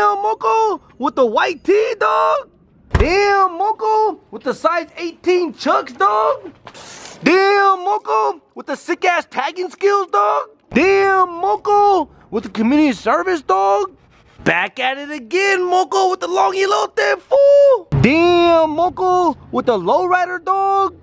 Damn, Moco, with the white tee, dog. Damn, Moco, with the size 18 chucks, dog. Damn, Moco, with the sick ass tagging skills, dog. Damn, Moco, with the community service, dog. Back at it again, Moco, with the long thing, fool. Damn, Moco, with the lowrider, dog.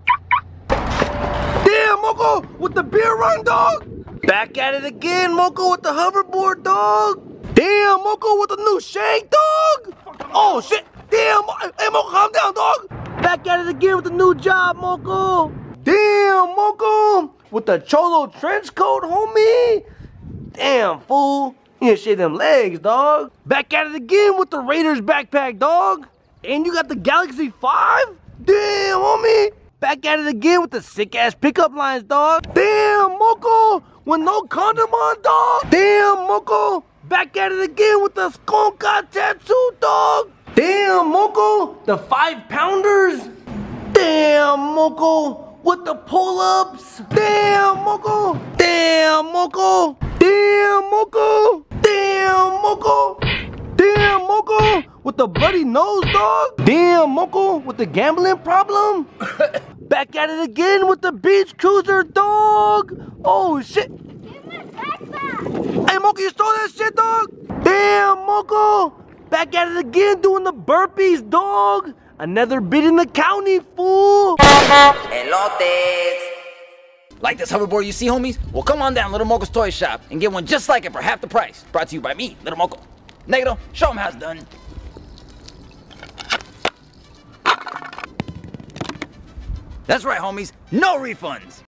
Damn, Moco, with the beer run, dog. Back at it again, Moco, with the hoverboard, dog. Damn, Moco, with the new shank, dog. Oh, shit. Damn, hey, Moco, calm down, dog. Back at it again with the new job, Moco. Damn, Moco, with the Cholo trench coat, homie. Damn, fool. You didn't shave them legs, dog. Back at it again with the Raiders backpack, dog. And you got the Galaxy 5? Damn, homie. Back at it again with the sick ass pickup lines, dog. Damn, Moco, with no condom on, dog. Damn, Moco, back at it again with the skunk tattoo, dog. Damn, Moco, the five pounders. Damn, Moco, with the pull-ups. Damn, Moco. Damn, Moco. Damn, Moco. Damn, Moco. Damn, Moco, with the bloody nose, dog. Damn, Moco, with the gambling problem. Back at it again with the beach cruiser, dog. Oh, shit. Hey, Moco, you stole that shit, dog? Damn, Moco. Back at it again doing the burpees, dog. Another bid in the county, fool. Elotes. Like this hoverboard you see, homies? Well, come on down, to Little Moco's Toy Shop, and get one just like it for half the price. Brought to you by me, Little Moco. Negro, show them how it's done. That's right, homies. No refunds.